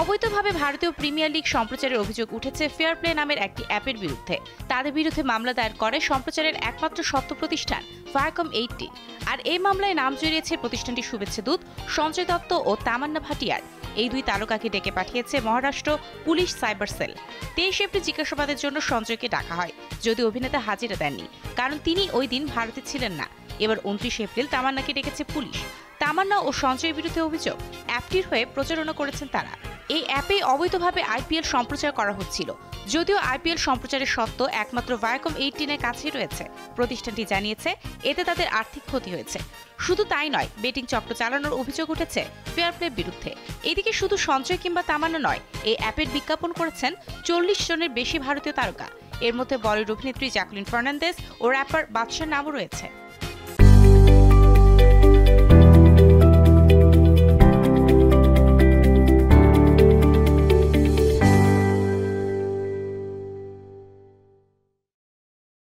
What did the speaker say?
অবৈধভাবে ভারতীয় premier league সম্প্রচারের অভিযোগ উঠেছে ফেয়ার প্লে নামের একটি অ্যাপের বিরুদ্ধে। তাদের বিরুদ্ধে মামলা দায়ের করে সম্প্রচারের একমাত্র সত্য প্রতিষ্ঠান ফায়াকম এইটটি আর এই মামলায় নাম জড়িয়েছে প্রতিষ্ঠানটির শুভেচ্ছা দূত, সঞ্জয় দত্ত ও তামান্না ভাটিয়ার। এই দুই তারকাকে ডেকে পাঠিয়েছে মহারাষ্ট্র পুলিশ সাইবার সেল। তেইশ এপ্রিল জিজ্ঞাসাবাদের জন্য সঞ্জয়কে ডাকা হয় যদি অভিনেতা হাজিরা দেননি, কারণ তিনি ওই দিন ভারতে ছিলেন না। এবার উনত্রিশ এপ্রিল তামান্নাকে ডেকেছে পুলিশ। তামান্না ও সঞ্জয়ের বিরুদ্ধে অভিযোগ, অ্যাপটির হয়ে প্রচারণা করেছেন তারা। এই অ্যাপে অবৈধভাবে আইপিএল সম্প্রচার করা হচ্ছিল। যদিও আইপিএল সম্প্রচারের সত্ত্ব একমাত্র ভায়াকম এইটিনের কাছেই রয়েছে। প্রতিষ্ঠানটি জানিয়েছে, এতে তাদের আর্থিক ক্ষতি হয়েছে। শুধু তাই নয়, বেটিং চক্র চালানোর অভিযোগ উঠেছে ফেয়ার প্লের বিরুদ্ধে। এদিকে শুধু সঞ্চয় কিংবা তামান্না নয়, এই অ্যাপের বিজ্ঞাপন করেছেন চল্লিশ জনের বেশি ভারতীয় তারকা। এর মধ্যে বলিউড অভিনেত্রী জ্যাকলিন ফার্নান্দেস ও র্যাপার বাদশার নামও রয়েছে।